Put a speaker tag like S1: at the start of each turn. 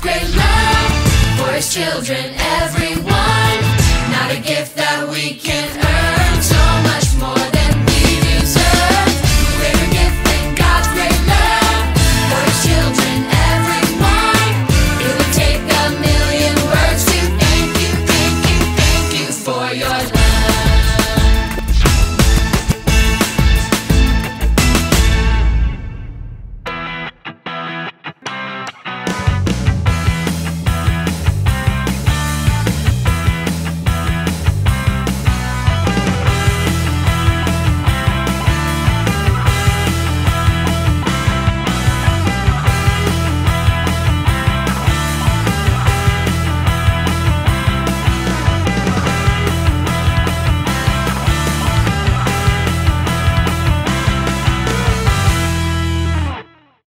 S1: Great love for his children, every.